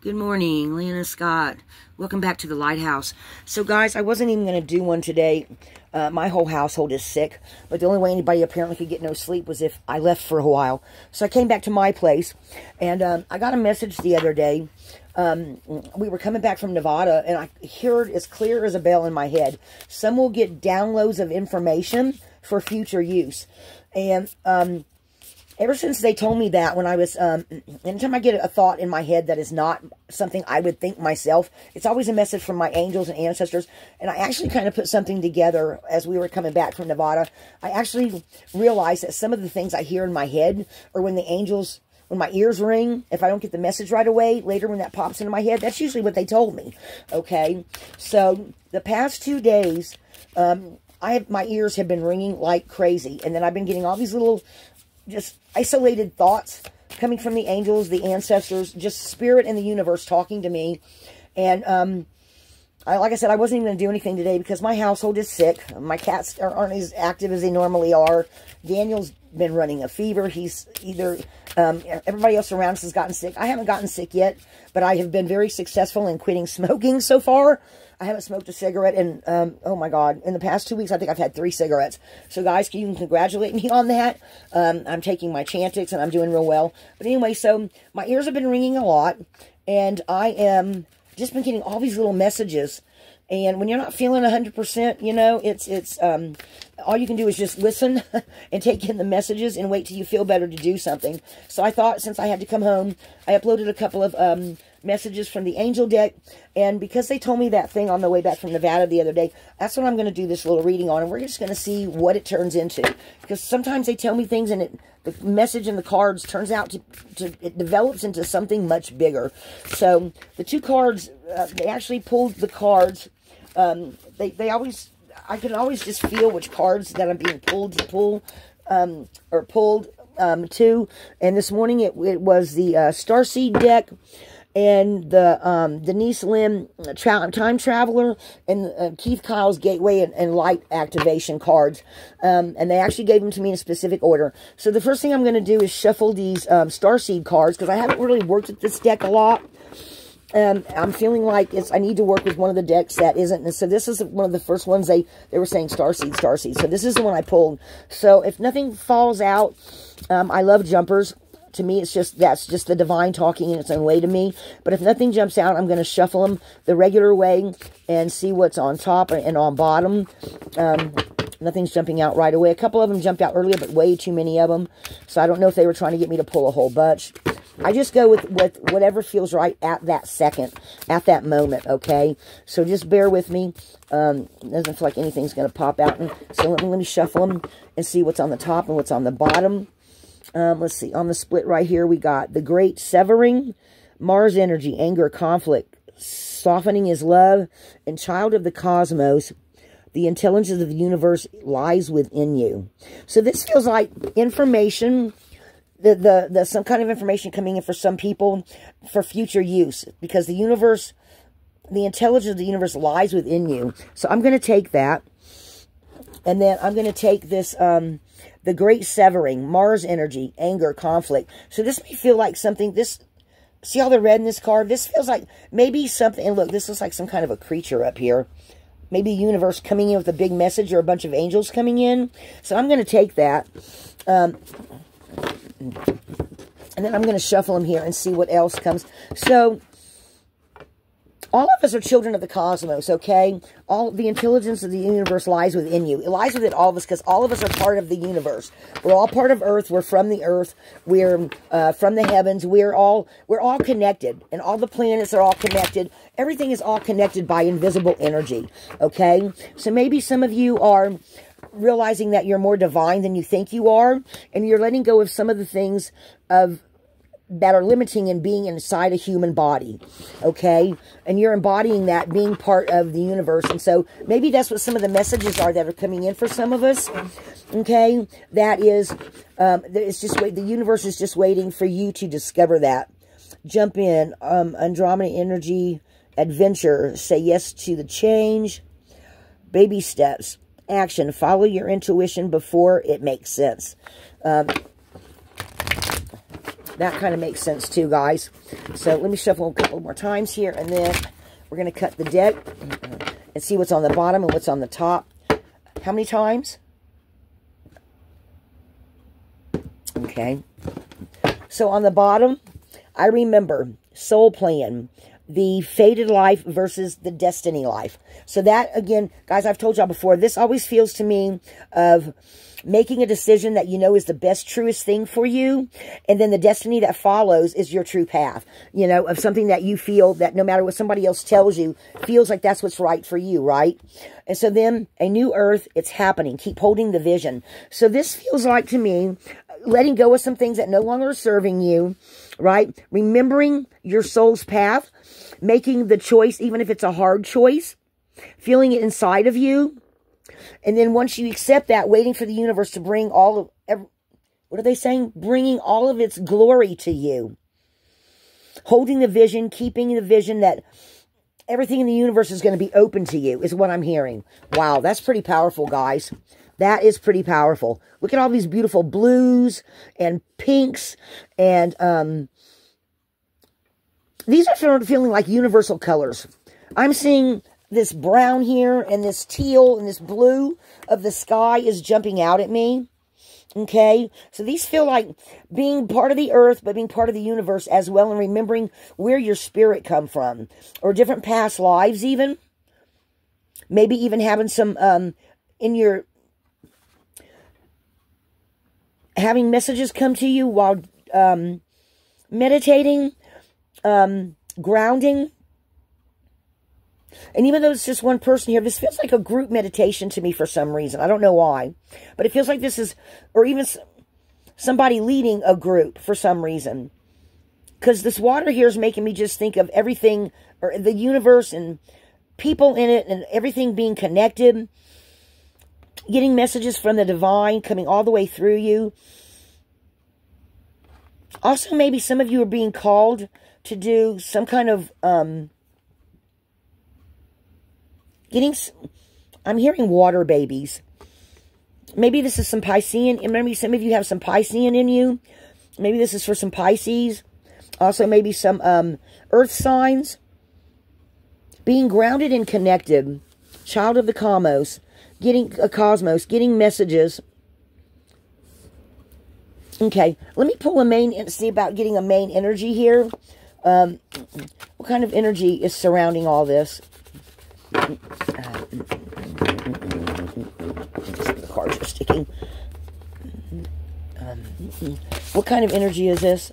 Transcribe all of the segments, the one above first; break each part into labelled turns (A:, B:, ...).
A: Good morning, Lana Scott. Welcome back to the Lighthouse. So, guys, I wasn't even going to do one today. Uh, my whole household is sick, but the only way anybody apparently could get no sleep was if I left for a while. So I came back to my place, and um, I got a message the other day. Um, we were coming back from Nevada, and I heard as clear as a bell in my head, some will get downloads of information for future use. And um, ever since they told me that when I was, um, anytime I get a thought in my head that is not something I would think myself, it's always a message from my angels and ancestors. And I actually kind of put something together as we were coming back from Nevada. I actually realized that some of the things I hear in my head or when the angels when my ears ring, if I don't get the message right away, later when that pops into my head, that's usually what they told me. Okay, so the past two days, um, I have, my ears have been ringing like crazy, and then I've been getting all these little just isolated thoughts coming from the angels, the ancestors, just spirit in the universe talking to me. And, um, I, like I said, I wasn't even going to do anything today because my household is sick. My cats aren't as active as they normally are. Daniel's been running a fever. He's either, um, everybody else around us has gotten sick. I haven't gotten sick yet, but I have been very successful in quitting smoking so far. I haven't smoked a cigarette in, um, oh my God, in the past two weeks, I think I've had three cigarettes. So guys, can you congratulate me on that. Um, I'm taking my Chantix and I'm doing real well. But anyway, so my ears have been ringing a lot and I am just been getting all these little messages. And when you're not feeling 100%, you know, it's, it's, um, all you can do is just listen and take in the messages and wait till you feel better to do something. So I thought since I had to come home, I uploaded a couple of, um, messages from the angel deck. And because they told me that thing on the way back from Nevada the other day, that's what I'm going to do this little reading on. And we're just going to see what it turns into. Because sometimes they tell me things and it, the message in the cards turns out to, to it develops into something much bigger. So the two cards, uh, they actually pulled the cards. Um, they, they always, I can always just feel which cards that I'm being pulled to pull, um, or pulled um, to. And this morning it, it was the uh, Starseed deck, and the um, Denise Linn tra Time Traveler and uh, Keith Kyle's Gateway and, and Light Activation cards. Um, and they actually gave them to me in a specific order. So the first thing I'm going to do is shuffle these um, Starseed cards because I haven't really worked with this deck a lot. Um, I'm feeling like it's I need to work with one of the decks that isn't. And so this is one of the first ones they, they were saying Starseed, Starseed. So this is the one I pulled. So if nothing falls out, um, I love jumpers to me, it's just, that's just the divine talking in its own way to me. But if nothing jumps out, I'm going to shuffle them the regular way and see what's on top and on bottom. Um, nothing's jumping out right away. A couple of them jumped out earlier, but way too many of them. So I don't know if they were trying to get me to pull a whole bunch. I just go with, with whatever feels right at that second, at that moment, okay? So just bear with me. Um, doesn't feel like anything's going to pop out. And so let me, let me shuffle them and see what's on the top and what's on the bottom. Um, let's see. On the split right here, we got the great severing, Mars energy, anger, conflict, softening his love, and child of the cosmos. The intelligence of the universe lies within you. So this feels like information, the, the, the some kind of information coming in for some people for future use. Because the universe, the intelligence of the universe lies within you. So I'm going to take that. And then I'm going to take this... Um, the great severing, Mars energy, anger, conflict. So this may feel like something, this, see all the red in this card? This feels like maybe something, and look, this looks like some kind of a creature up here. Maybe universe coming in with a big message or a bunch of angels coming in. So I'm going to take that. Um, and then I'm going to shuffle them here and see what else comes. So all of us are children of the cosmos, okay? All the intelligence of the universe lies within you. It lies within all of us because all of us are part of the universe. We're all part of Earth. We're from the Earth. We're uh, from the heavens. We're all we're all connected, and all the planets are all connected. Everything is all connected by invisible energy, okay? So maybe some of you are realizing that you're more divine than you think you are, and you're letting go of some of the things of that are limiting in being inside a human body, okay? And you're embodying that, being part of the universe. And so maybe that's what some of the messages are that are coming in for some of us, okay? That is, um, it's just, wait. the universe is just waiting for you to discover that. Jump in, um, Andromeda Energy, Adventure, say yes to the change, baby steps, action, follow your intuition before it makes sense. Um, that kind of makes sense too, guys. So let me shuffle a couple more times here, and then we're going to cut the deck and see what's on the bottom and what's on the top. How many times? Okay. So on the bottom, I remember soul plan, the fated life versus the destiny life. So that, again, guys, I've told y'all before, this always feels to me of making a decision that you know is the best, truest thing for you. And then the destiny that follows is your true path, you know, of something that you feel that no matter what somebody else tells you, feels like that's what's right for you, right? And so then a new earth, it's happening. Keep holding the vision. So this feels like to me, letting go of some things that no longer are serving you, right? Remembering your soul's path, making the choice, even if it's a hard choice, feeling it inside of you. And then once you accept that, waiting for the universe to bring all of, every, what are they saying? Bringing all of its glory to you. Holding the vision, keeping the vision that everything in the universe is going to be open to you is what I'm hearing. Wow, that's pretty powerful, guys. That is pretty powerful. Look at all these beautiful blues and pinks and um, these are feeling like universal colors. I'm seeing this brown here and this teal and this blue of the sky is jumping out at me. Okay, so these feel like being part of the earth, but being part of the universe as well, and remembering where your spirit come from, or different past lives, even. Maybe even having some um, in your having messages come to you while um, meditating, um, grounding. And even though it's just one person here, this feels like a group meditation to me for some reason. I don't know why. But it feels like this is, or even somebody leading a group for some reason. Because this water here is making me just think of everything, or the universe and people in it and everything being connected getting messages from the divine coming all the way through you. Also, maybe some of you are being called to do some kind of um, getting. I'm hearing water babies. Maybe this is some Piscean. Maybe some of you have some Piscean in you. Maybe this is for some Pisces. Also, maybe some um, earth signs. Being grounded and connected. Child of the cosmos getting a cosmos, getting messages. Okay, let me pull a main and see about getting a main energy here. Um, what kind of energy is surrounding all this? Uh, the cards are sticking. Um, what kind of energy is this?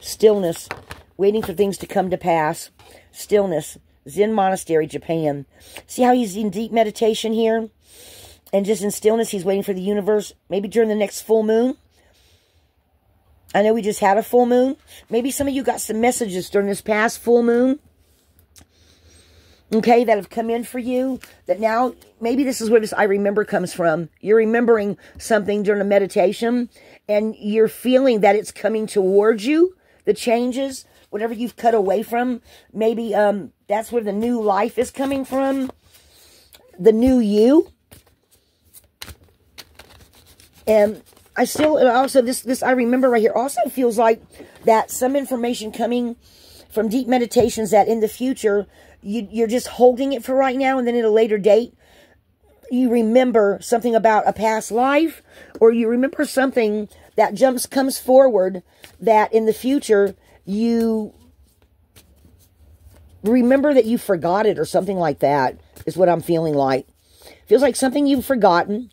A: Stillness, waiting for things to come to pass stillness, Zen monastery, Japan. See how he's in deep meditation here? And just in stillness, he's waiting for the universe, maybe during the next full moon. I know we just had a full moon. Maybe some of you got some messages during this past full moon. Okay, that have come in for you. That now, maybe this is where this I remember comes from. You're remembering something during a meditation. And you're feeling that it's coming towards you. The changes whatever you've cut away from. Maybe um, that's where the new life is coming from. The new you. And I still, also, this, this I remember right here, also feels like that some information coming from deep meditations that in the future, you, you're just holding it for right now, and then at a later date, you remember something about a past life, or you remember something that jumps, comes forward, that in the future, you remember that you forgot it or something like that is what I'm feeling like. Feels like something you've forgotten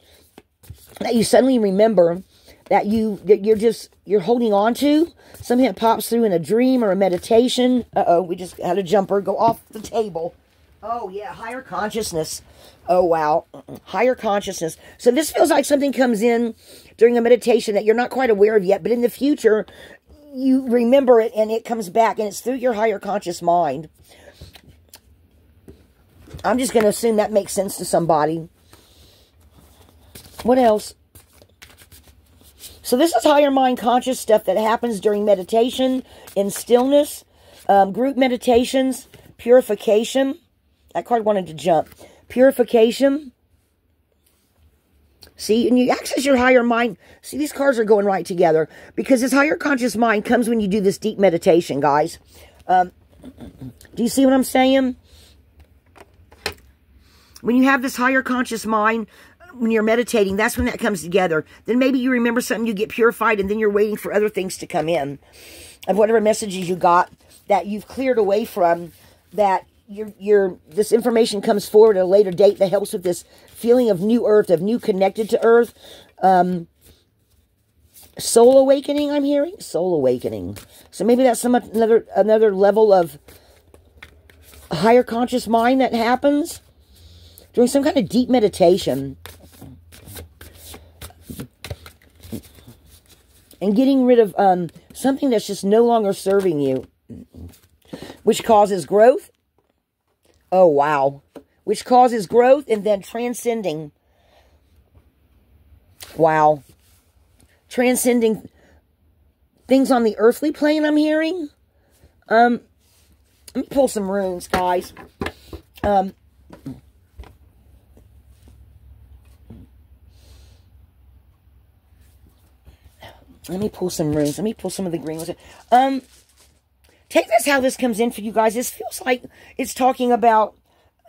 A: that you suddenly remember that you that you're just you're holding on to something that pops through in a dream or a meditation. Uh oh, we just had a jumper go off the table. Oh yeah, higher consciousness. Oh wow, higher consciousness. So this feels like something comes in during a meditation that you're not quite aware of yet, but in the future you remember it and it comes back and it's through your higher conscious mind. I'm just going to assume that makes sense to somebody. What else? So this is higher mind conscious stuff that happens during meditation, in stillness, um, group meditations, purification. That card wanted to jump. Purification, See, and you access your higher mind. See, these cards are going right together because this higher conscious mind comes when you do this deep meditation, guys. Um, do you see what I'm saying? When you have this higher conscious mind, when you're meditating, that's when that comes together. Then maybe you remember something, you get purified, and then you're waiting for other things to come in of whatever messages you got that you've cleared away from that your your this information comes forward at a later date that helps with this feeling of new earth of new connected to earth. Um soul awakening i'm hearing. Soul awakening. So maybe that's some another another level of higher conscious mind that happens. During some kind of deep meditation. And getting rid of um, something that's just no longer serving you, which causes growth. Oh, wow. Which causes growth and then transcending. Wow. Transcending things on the earthly plane, I'm hearing. Um, let me pull some runes, guys. Um, Let me pull some runes. Let me pull some of the green ones. Um, take this how this comes in for you guys. This feels like it's talking about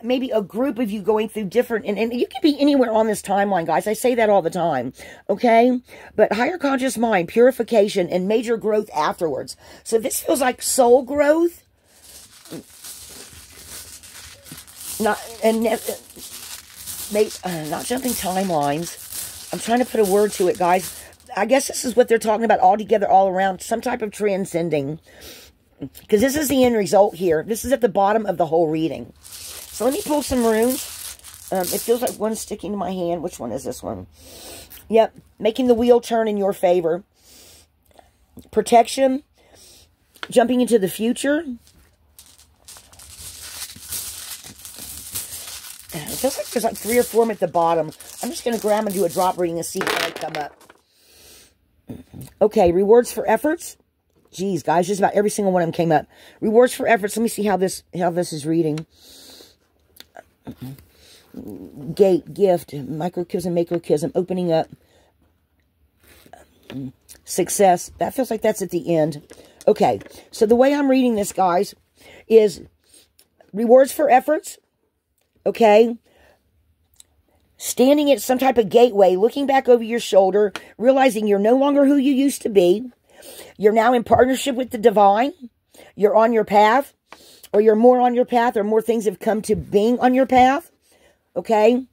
A: maybe a group of you going through different, and, and you can be anywhere on this timeline, guys. I say that all the time, okay? But higher conscious mind, purification, and major growth afterwards. So this feels like soul growth. Not, and uh, uh, not jumping timelines. I'm trying to put a word to it, guys. I guess this is what they're talking about all together, all around, some type of transcending. Because this is the end result here. This is at the bottom of the whole reading. So let me pull some runes. Um, it feels like one's sticking to my hand. Which one is this one? Yep. Making the wheel turn in your favor. Protection. Jumping into the future. It feels like there's like three or four at the bottom. I'm just going to grab and do a drop reading and see if they come up. Okay, rewards for efforts. Geez, guys, just about every single one of them came up. Rewards for efforts. Let me see how this how this is reading. Gate, gift, microcosm, macrocosm, opening up. Success. That feels like that's at the end. Okay, so the way I'm reading this, guys, is rewards for efforts. Okay, standing at some type of gateway, looking back over your shoulder, realizing you're no longer who you used to be. You're now in partnership with the divine. You're on your path, or you're more on your path, or more things have come to being on your path. Okay?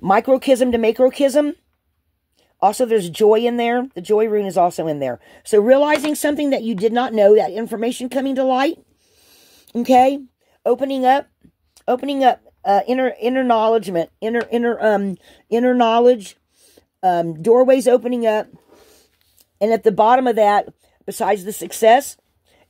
A: Microcosm to macrocosm. Also, there's joy in there. The joy rune is also in there. So, realizing something that you did not know, that information coming to light. Okay? Opening up. Opening up uh, inner inner knowledgement, inner inner um inner knowledge, um, doorways opening up, and at the bottom of that, besides the success,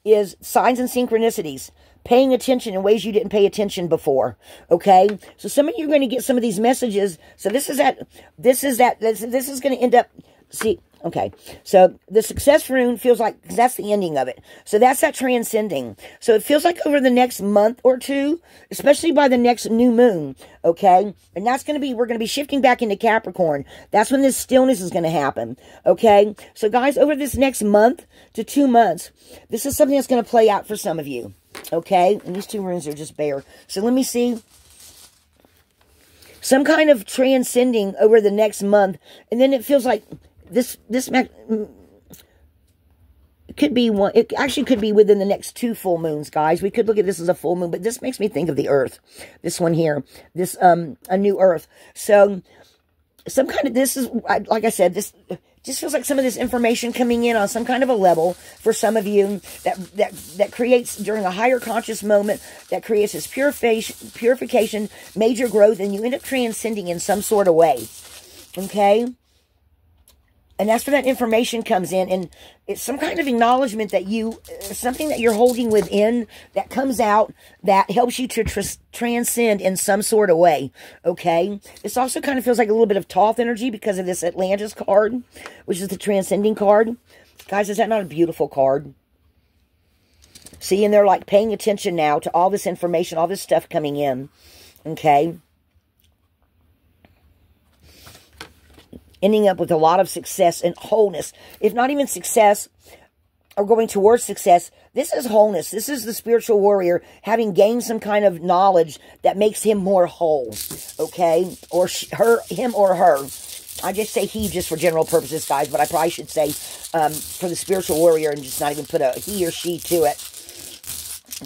A: is signs and synchronicities. Paying attention in ways you didn't pay attention before. Okay, so some of you are going to get some of these messages. So this is that. This is that. This, this is going to end up. See, Okay, so the success rune feels like that's the ending of it. So that's that transcending. So it feels like over the next month or two, especially by the next new moon, okay? And that's going to be, we're going to be shifting back into Capricorn. That's when this stillness is going to happen, okay? So guys, over this next month to two months, this is something that's going to play out for some of you, okay? And these two runes are just bare. So let me see some kind of transcending over the next month. And then it feels like this this could be one it actually could be within the next two full moons guys. We could look at this as a full moon but this makes me think of the earth. This one here this um a new earth. So some kind of this is like i said this just feels like some of this information coming in on some kind of a level for some of you that that that creates during a higher conscious moment that creates this purification purification major growth and you end up transcending in some sort of way. Okay and that's where that information comes in. And it's some kind of acknowledgement that you, uh, something that you're holding within that comes out that helps you to tr transcend in some sort of way. Okay. This also kind of feels like a little bit of Thoth energy because of this Atlantis card, which is the transcending card. Guys, is that not a beautiful card? See, and they're like paying attention now to all this information, all this stuff coming in. Okay. Ending up with a lot of success and wholeness. If not even success, or going towards success, this is wholeness. This is the spiritual warrior having gained some kind of knowledge that makes him more whole. Okay? Or her, him or her. I just say he just for general purposes, guys, but I probably should say um, for the spiritual warrior and just not even put a he or she to it.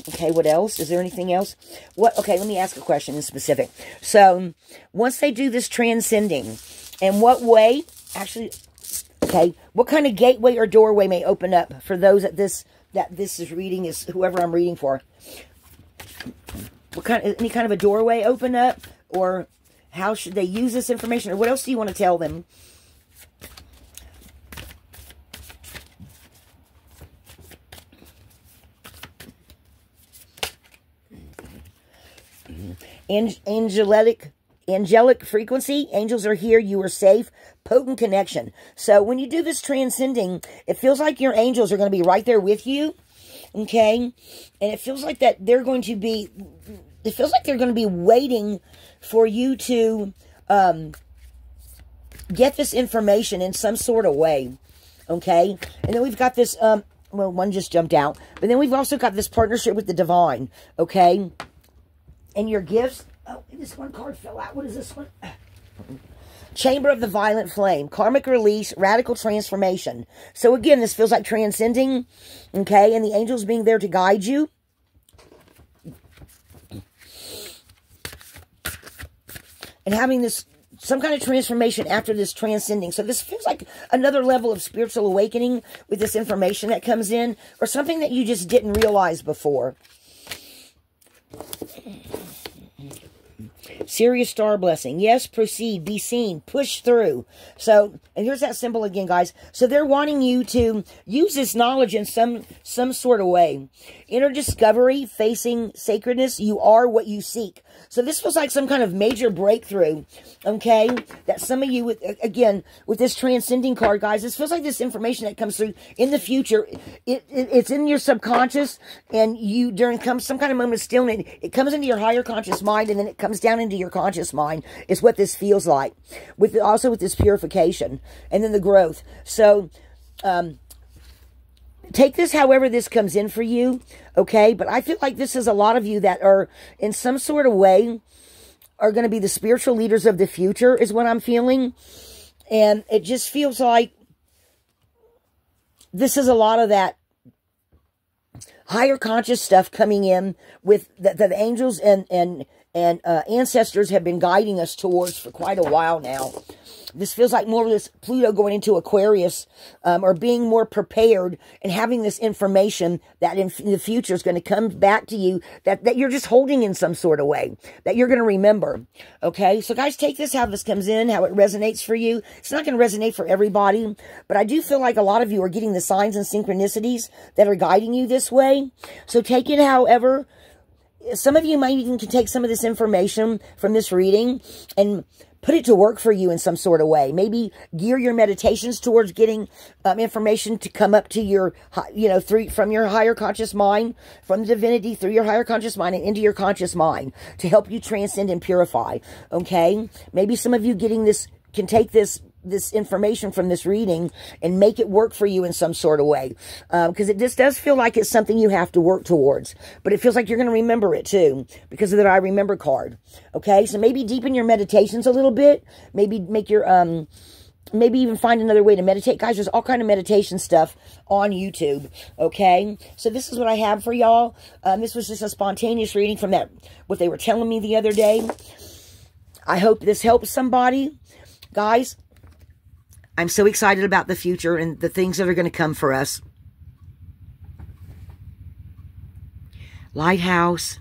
A: Okay, what else? Is there anything else? What? Okay, let me ask a question in specific. So, once they do this transcending, in what way? Actually, okay, what kind of gateway or doorway may open up for those that this that this is reading is whoever I'm reading for? What kind? Of, any kind of a doorway open up, or how should they use this information, or what else do you want to tell them? angelic angelic frequency. Angels are here. You are safe. Potent connection. So when you do this transcending it feels like your angels are going to be right there with you okay? And it feels like that they're going to be it feels like they're going to be waiting for you to um, get this information in some sort of way okay? And then we've got this um well one just jumped out. But then we've also got this partnership with the divine okay? And your gifts. Oh, this one card fell out. What is this one? Chamber of the Violet Flame. Karmic release, radical transformation. So again, this feels like transcending, okay? And the angels being there to guide you. And having this, some kind of transformation after this transcending. So this feels like another level of spiritual awakening with this information that comes in. Or something that you just didn't realize before. Sirius star blessing. Yes, proceed, be seen, push through. So, and here's that symbol again, guys. So they're wanting you to use this knowledge in some some sort of way. Inner discovery, facing sacredness, you are what you seek. So this was like some kind of major breakthrough, okay? That some of you, with again, with this transcending card, guys, this feels like this information that comes through in the future. It, it It's in your subconscious, and you, during comes some kind of moment of stillness, it comes into your higher conscious mind, and then it comes down into your conscious mind, is what this feels like. With Also with this purification, and then the growth. So, um, take this however this comes in for you, okay? But I feel like this is a lot of you that are in some sort of way are going to be the spiritual leaders of the future is what I'm feeling. And it just feels like this is a lot of that higher conscious stuff coming in with that the angels and and and uh, ancestors have been guiding us towards for quite a while now. This feels like more of this Pluto going into Aquarius um, or being more prepared and having this information that in, in the future is going to come back to you that, that you're just holding in some sort of way that you're going to remember. Okay. So guys, take this, how this comes in, how it resonates for you. It's not going to resonate for everybody, but I do feel like a lot of you are getting the signs and synchronicities that are guiding you this way. So take it however some of you might even take some of this information from this reading and put it to work for you in some sort of way. Maybe gear your meditations towards getting um, information to come up to your, you know, through from your higher conscious mind, from the divinity through your higher conscious mind and into your conscious mind to help you transcend and purify. Okay, maybe some of you getting this can take this this information from this reading and make it work for you in some sort of way. Because um, it just does feel like it's something you have to work towards. But it feels like you're going to remember it too because of that I remember card. Okay, so maybe deepen your meditations a little bit. Maybe make your... um maybe even find another way to meditate. Guys, there's all kind of meditation stuff on YouTube, okay? So this is what I have for y'all. Um, this was just a spontaneous reading from that, what they were telling me the other day. I hope this helps somebody. Guys, I'm so excited about the future and the things that are going to come for us. Lighthouse.